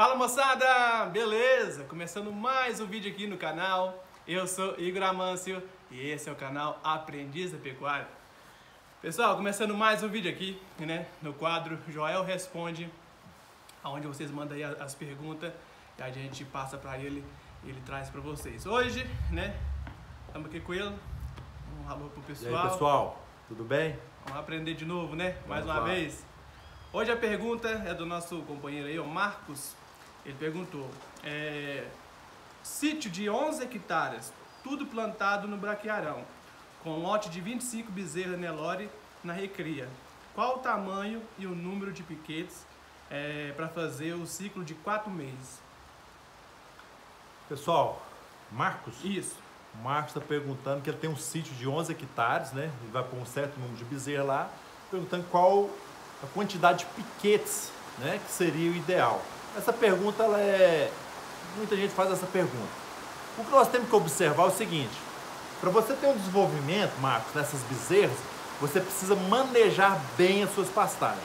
Fala moçada, beleza? Começando mais um vídeo aqui no canal. Eu sou Igor Amâncio e esse é o canal Aprendiz da Pecuária. Pessoal, começando mais um vídeo aqui, né, no quadro Joel Responde, onde vocês mandam aí as perguntas e a gente passa para ele e ele traz para vocês. Hoje, né, estamos aqui com ele. Um alô pro pessoal. E aí, pessoal, tudo bem? Vamos aprender de novo, né? Mais Vamos uma lá. vez. Hoje a pergunta é do nosso companheiro aí, o Marcos. Ele perguntou: é, sítio de 11 hectares, tudo plantado no braquiarão, com lote de 25 bezerras Nelore na recria. Qual o tamanho e o número de piquetes para fazer o ciclo de 4 meses? Pessoal, Marcos, Isso. o Marcos está perguntando que ele tem um sítio de 11 hectares, né? Ele vai pôr um certo número de bezerra lá, perguntando qual a quantidade de piquetes, né, que seria o ideal. Essa pergunta, ela é... Muita gente faz essa pergunta. O que nós temos que observar é o seguinte, para você ter um desenvolvimento, Marcos, nessas bezerras, você precisa manejar bem as suas pastagens.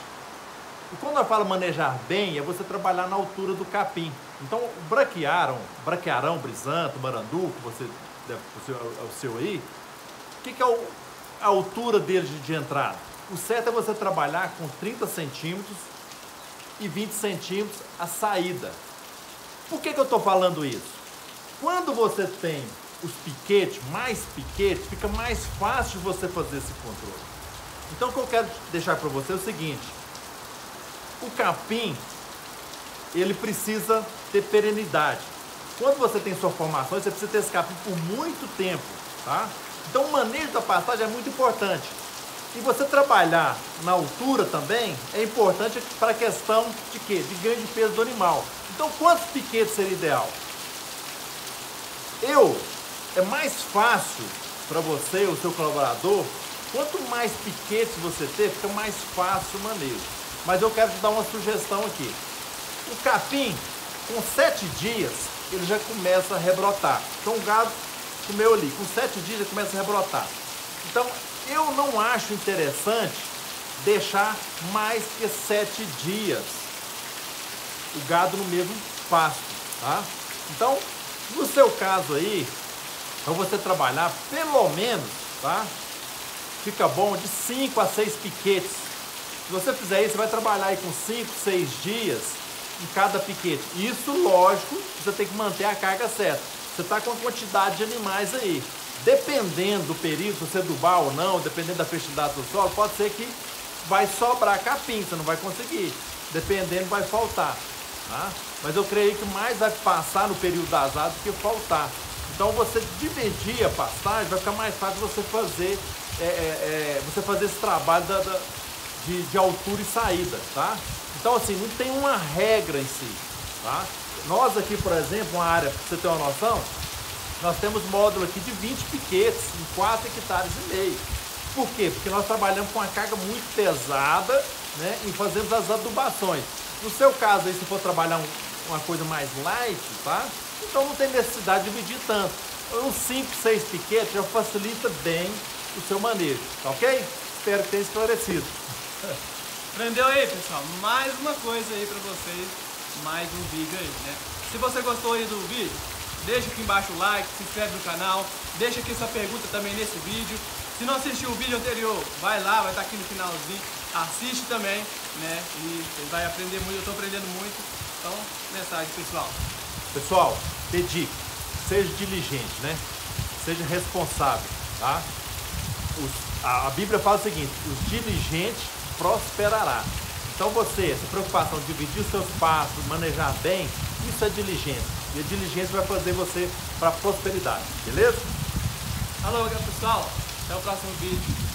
E quando eu falo manejar bem, é você trabalhar na altura do capim. Então, o braquiaram, braquiarão, brisanto, marandu, que você deve é o seu aí, o que, que é o- a altura dele de, de entrada? O certo é você trabalhar com 30 centímetros e 20 centímetros a saída. Por que, que eu estou falando isso? Quando você tem os piquetes, mais piquetes, fica mais fácil você fazer esse controle. Então, o que eu quero deixar para você é o seguinte: o capim ele precisa ter perenidade. Quando você tem sua formação, você precisa ter esse capim por muito tempo, tá? Então o manejo da pastagem é muito importante. E você trabalhar na altura também é importante para a questão de quê? De ganho de peso do animal. Então quantos piquetes seria ideal? Eu, é mais fácil para você, o seu colaborador, quanto mais piquetes você ter, fica mais fácil o manejo. Mas eu quero te dar uma sugestão aqui. O capim, com sete dias, ele já começa a rebrotar. Então o gado comeu ali, com sete dias ele começa a rebrotar. Então eu não acho interessante deixar mais que sete dias o gado no mesmo pasto, tá? Então, no seu caso aí, para você trabalhar pelo menos, tá? Fica bom de 5 a 6 piquetes. Se você fizer isso, você vai trabalhar aí com 5, 6 dias em cada piquete. Isso, lógico, você tem que manter a carga certa. Você está com a quantidade de animais aí. Dependendo do período, se você adubar ou não, dependendo da fertilidade do solo, pode ser que vai sobrar capim, você não vai conseguir. Dependendo, vai faltar. Tá? Mas eu creio que mais vai passar no período das águas do que faltar. Então você dividir a pastagem, vai ficar mais fácil você fazer, é, é, é, você fazer esse trabalho da- da- de, de altura e saída, tá? Então assim, não tem uma regra em si, tá? Nós aqui, por exemplo, uma área, pra você ter uma noção, nós temos módulo aqui de 20 piquetes em 4 hectares e meio. Por quê? Porque nós trabalhamos com uma carga muito pesada né, e fazemos as adubações. No seu caso aí, se for trabalhar um- uma coisa mais light, tá? Então não tem necessidade de dividir tanto. Uns 5, 6 piquetes já facilita bem o seu manejo, tá ok? Espero que tenha esclarecido. Aprendeu aí, pessoal? Mais uma coisa aí pra vocês, mais um vídeo aí, né? Se você gostou aí do vídeo, deixa aqui embaixo o like, se inscreve no canal, deixa aqui sua pergunta também nesse vídeo. Se não assistiu o vídeo anterior, vai lá, vai estar aqui no finalzinho, assiste também, né? E você vai aprender muito, eu tô aprendendo muito. Então, mensagem pessoal. Pessoal, dedique, seja diligente, né? Seja responsável, tá? Os- a, a Bíblia fala o seguinte: os diligentes prosperará. Então você, essa preocupação de dividir os seus passos, manejar bem, isso é diligência. E a diligência vai fazer você para prosperidade, beleza? Alô, pessoal, até o próximo vídeo.